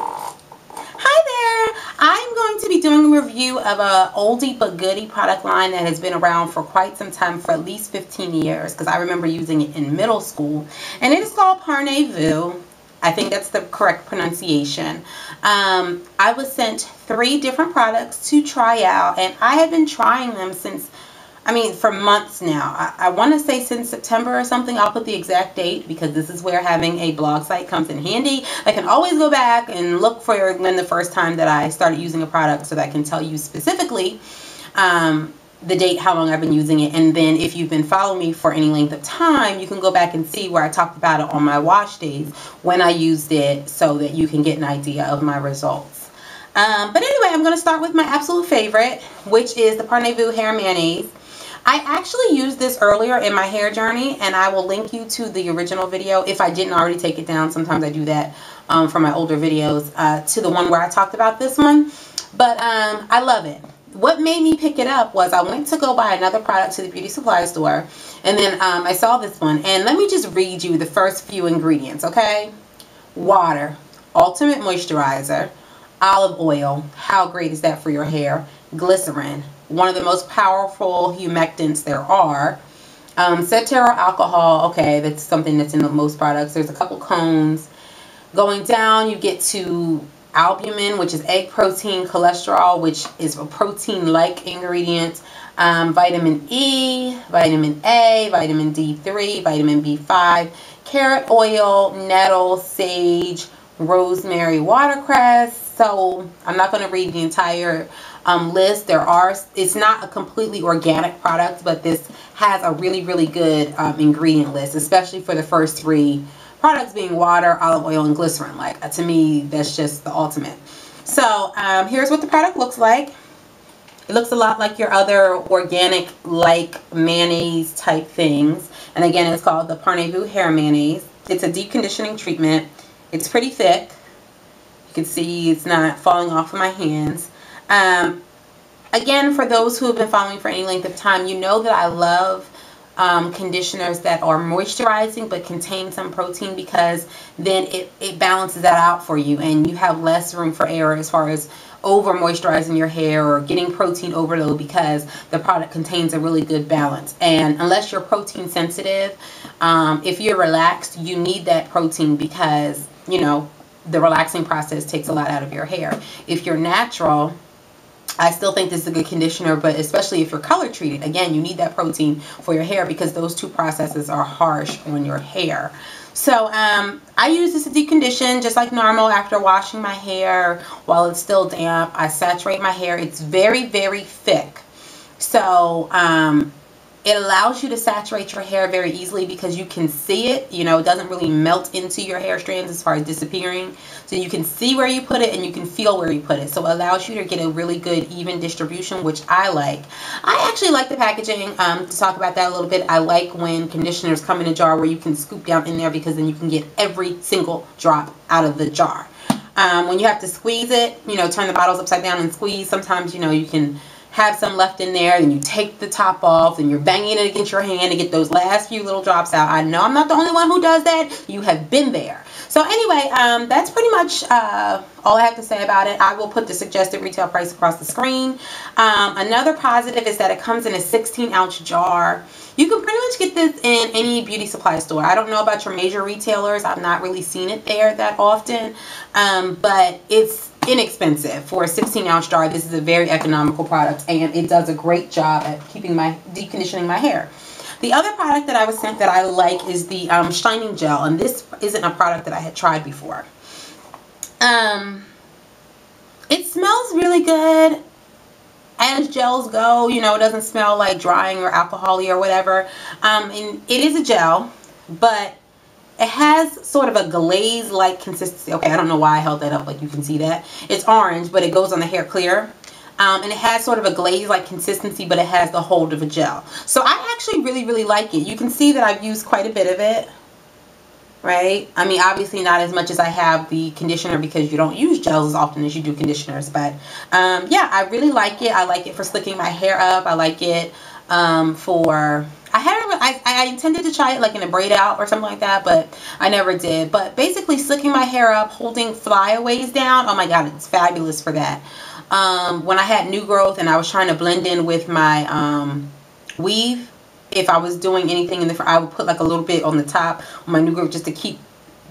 Hi there! I'm going to be doing a review of a oldie but goodie product line that has been around for quite some time, for at least 15 years, because I remember using it in middle school. And it is called Parnevu. I think that's the correct pronunciation. Um, I was sent three different products to try out, and I have been trying them since I mean, for months now. I, I want to say since September or something. I'll put the exact date because this is where having a blog site comes in handy. I can always go back and look for when the first time that I started using a product so that I can tell you specifically um, the date, how long I've been using it. And then if you've been following me for any length of time, you can go back and see where I talked about it on my wash days when I used it so that you can get an idea of my results. Um, but anyway, I'm going to start with my absolute favorite, which is the Parnevu Hair Mayonnaise. I actually used this earlier in my hair journey and I will link you to the original video if I didn't already take it down. Sometimes I do that um, for my older videos uh, to the one where I talked about this one. But um, I love it. What made me pick it up was I went to go buy another product to the beauty supply store and then um, I saw this one and let me just read you the first few ingredients, okay? Water, ultimate moisturizer, olive oil, how great is that for your hair? Glycerin, one of the most powerful humectants there are. Um, alcohol, okay, that's something that's in the most products. There's a couple cones. Going down, you get to albumin, which is egg protein, cholesterol, which is a protein-like ingredient, um, vitamin E, vitamin A, vitamin D3, vitamin B5, carrot oil, nettle, sage, rosemary, watercress. So I'm not going to read the entire um, list. There are, it's not a completely organic product, but this has a really, really good um, ingredient list, especially for the first three products being water, olive oil, and glycerin. Like, uh, to me, that's just the ultimate. So, um, here's what the product looks like. It looks a lot like your other organic like mayonnaise type things. And again, it's called the Parnevu Hair Mayonnaise. It's a deep conditioning treatment. It's pretty thick. Can see it's not falling off of my hands. Um, again, for those who have been following for any length of time, you know that I love um, conditioners that are moisturizing but contain some protein because then it, it balances that out for you and you have less room for error as far as over moisturizing your hair or getting protein overload because the product contains a really good balance and unless you're protein sensitive um, if you're relaxed you need that protein because you know the relaxing process takes a lot out of your hair if you're natural I still think this is a good conditioner, but especially if you're color treated, again, you need that protein for your hair because those two processes are harsh on your hair. So um, I use this to deep condition just like normal after washing my hair while it's still damp. I saturate my hair. It's very, very thick. So um, it allows you to saturate your hair very easily because you can see it. You know, it doesn't really melt into your hair strands as far as disappearing. So you can see where you put it and you can feel where you put it. So it allows you to get a really good even distribution, which I like. I actually like the packaging. Um, to talk about that a little bit, I like when conditioners come in a jar where you can scoop down in there because then you can get every single drop out of the jar. Um, when you have to squeeze it, you know, turn the bottles upside down and squeeze, sometimes, you know, you can have some left in there, then you take the top off, and you're banging it against your hand to get those last few little drops out. I know I'm not the only one who does that. You have been there. So anyway, um, that's pretty much uh, all I have to say about it. I will put the suggested retail price across the screen. Um, another positive is that it comes in a 16 ounce jar. You can pretty much get this in any beauty supply store. I don't know about your major retailers. I've not really seen it there that often. Um, but it's inexpensive for a 16 ounce jar. This is a very economical product and it does a great job at keeping my deep conditioning my hair. The other product that I was sent that I like is the um, Shining Gel, and this isn't a product that I had tried before. Um, it smells really good as gels go. You know, it doesn't smell like drying or alcohol or whatever. Um, and it is a gel, but it has sort of a glaze-like consistency. Okay, I don't know why I held that up like you can see that. It's orange, but it goes on the hair clear. Um, and it has sort of a glaze-like consistency, but it has the hold of a gel. So I actually really, really like it. You can see that I've used quite a bit of it, right? I mean, obviously not as much as I have the conditioner because you don't use gels as often as you do conditioners. But um, yeah, I really like it. I like it for slicking my hair up. I like it um, for... I haven't. I I, intended to try it like in a braid out or something like that, but I never did. But basically slicking my hair up, holding flyaways down, oh my god, it's fabulous for that. Um, when I had new growth and I was trying to blend in with my um, weave, if I was doing anything in the front, I would put like a little bit on the top on my new growth just to keep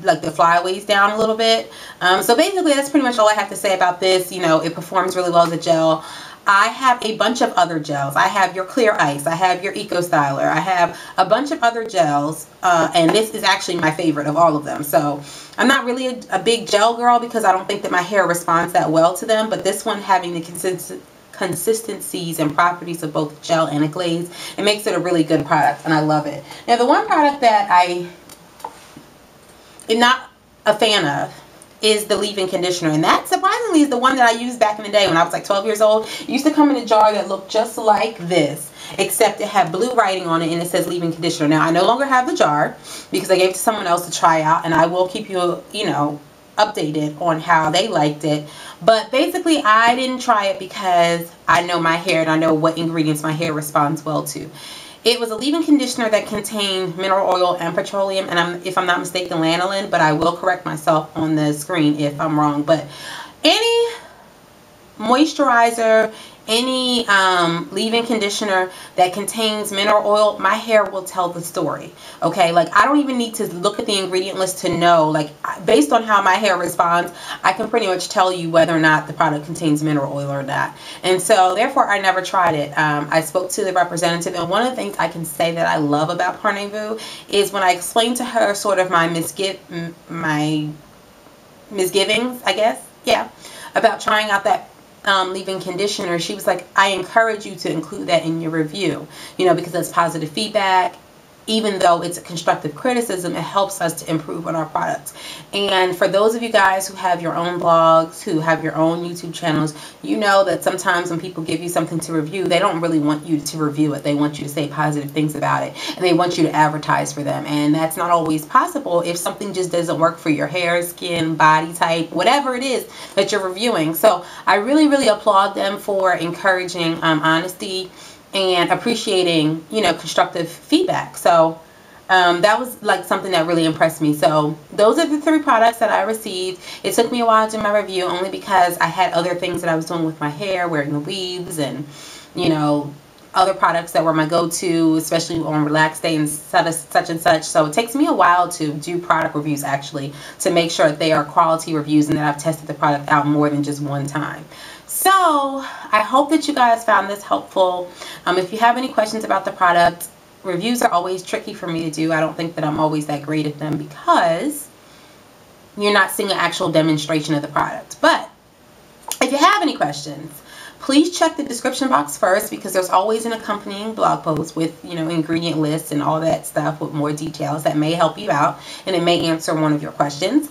like the flyaways down a little bit. Um, so basically that's pretty much all I have to say about this. You know, it performs really well as a gel. I have a bunch of other gels. I have your Clear Ice. I have your Eco Styler. I have a bunch of other gels. Uh, and this is actually my favorite of all of them. So I'm not really a, a, big gel girl because I don't think that my hair responds that well to them. But this one having the consist consistencies and properties of both gel and a glaze, it makes it a really good product. And I love it. Now the one product that I am not a fan of is the leave-in conditioner. And that surprisingly is the one that I used back in the day when I was like 12 years old. It used to come in a jar that looked just like this except it had blue writing on it and it says leave-in conditioner. Now I no longer have the jar because I gave it to someone else to try out and I will keep you you know updated on how they liked it. But basically I didn't try it because I know my hair and I know what ingredients my hair responds well to it was a leave-in conditioner that contained mineral oil and petroleum, and I'm, if I'm not mistaken, lanolin, but I will correct myself on the screen if I'm wrong. But any moisturizer, any um, leave-in conditioner that contains mineral oil, my hair will tell the story. Okay, like I don't even need to look at the ingredient list to know. Like based on how my hair responds, I can pretty much tell you whether or not the product contains mineral oil or not. And so therefore I never tried it. Um, I spoke to the representative and one of the things I can say that I love about Parnez is when I explained to her sort of my misgive my misgivings, I guess, yeah, about trying out that um, leave-in conditioner, she was like, I encourage you to include that in your review, you know, because that's positive feedback even though it's a constructive criticism, it helps us to improve on our products. And for those of you guys who have your own blogs, who have your own YouTube channels, you know that sometimes when people give you something to review, they don't really want you to review it. They want you to say positive things about it and they want you to advertise for them. And that's not always possible if something just doesn't work for your hair, skin, body type, whatever it is that you're reviewing. So I really, really applaud them for encouraging um, honesty and appreciating, you know, constructive feedback. So um, that was like something that really impressed me. So those are the three products that I received. It took me a while to do my review only because I had other things that I was doing with my hair, wearing the weaves and, you know, other products that were my go-to, especially on relaxed day and such, such and such. So it takes me a while to do product reviews actually to make sure that they are quality reviews and that I've tested the product out more than just one time. So I hope that you guys found this helpful. Um, if you have any questions about the product, reviews are always tricky for me to do. I don't think that I'm always that great at them because you're not seeing an actual demonstration of the product. But if you have any questions, please check the description box first because there's always an accompanying blog post with, you know, ingredient lists and all that stuff with more details that may help you out and it may answer one of your questions.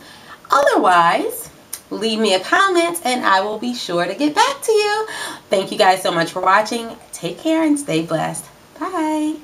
Otherwise, leave me a comment and I will be sure to get back to you. Thank you guys so much for watching. Take care and stay blessed. Bye.